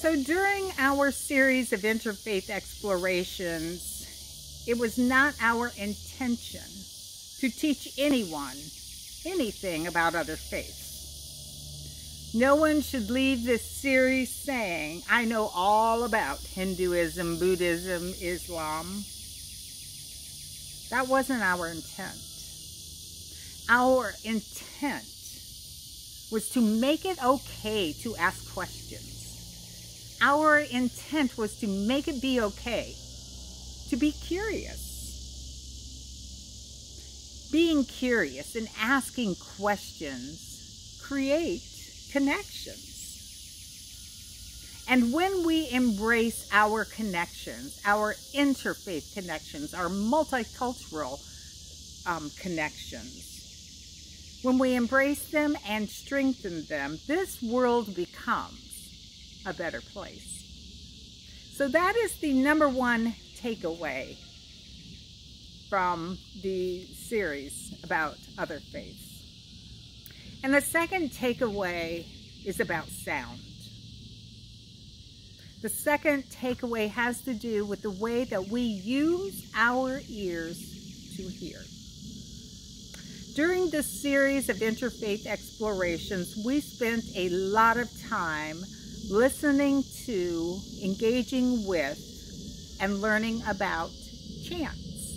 So during our series of interfaith explorations, it was not our intention to teach anyone anything about other faiths. No one should leave this series saying, I know all about Hinduism, Buddhism, Islam. That wasn't our intent. Our intent was to make it okay to ask questions our intent was to make it be okay, to be curious. Being curious and asking questions create connections. And when we embrace our connections, our interfaith connections, our multicultural um, connections, when we embrace them and strengthen them, this world becomes a better place. So that is the number one takeaway from the series about other faiths. And the second takeaway is about sound. The second takeaway has to do with the way that we use our ears to hear. During this series of interfaith explorations, we spent a lot of time listening to, engaging with, and learning about chants.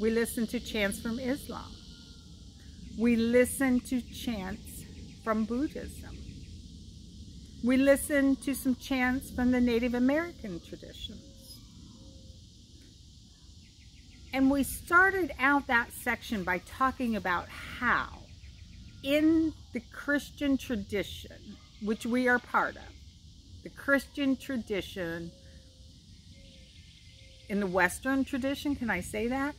We listen to chants from Islam. We listen to chants from Buddhism. We listen to some chants from the Native American tradition. And we started out that section by talking about how in the Christian tradition, which we are part of, the Christian tradition, in the Western tradition, can I say that?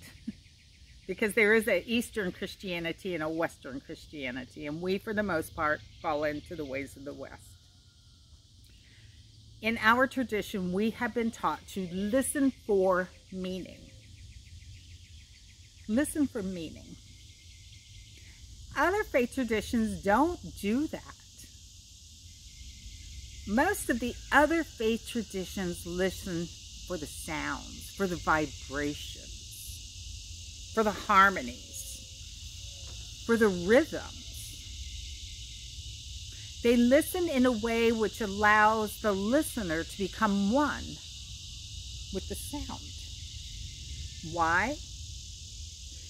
because there is an Eastern Christianity and a Western Christianity, and we, for the most part, fall into the ways of the West. In our tradition, we have been taught to listen for meaning. Listen for meaning. Other faith traditions don't do that. Most of the other faith traditions listen for the sounds, for the vibrations, for the harmonies, for the rhythms. They listen in a way which allows the listener to become one with the sound. Why?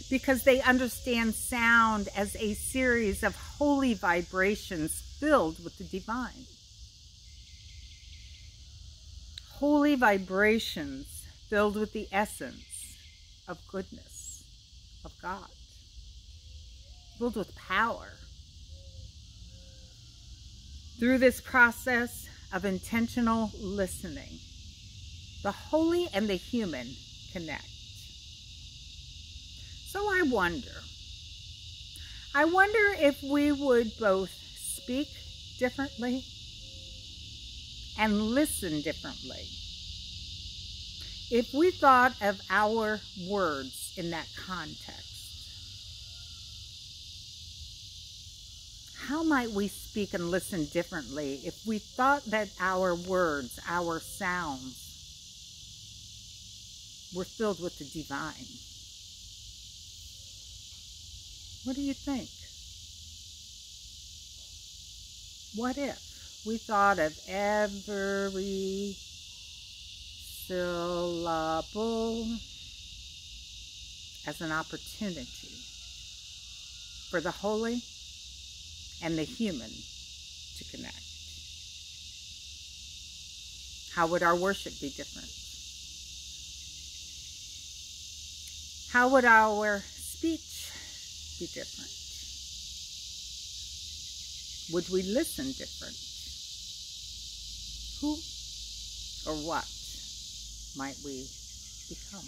Because they understand sound as a series of holy vibrations filled with the divine. Holy vibrations filled with the essence of goodness, of God, filled with power. Through this process of intentional listening, the holy and the human connect. So I wonder. I wonder if we would both speak differently and listen differently. If we thought of our words in that context, how might we speak and listen differently if we thought that our words, our sounds, were filled with the divine? What do you think? What if we thought of every syllable as an opportunity for the holy and the human to connect? How would our worship be different? How would our speech be different? Would we listen different? Who or what might we become?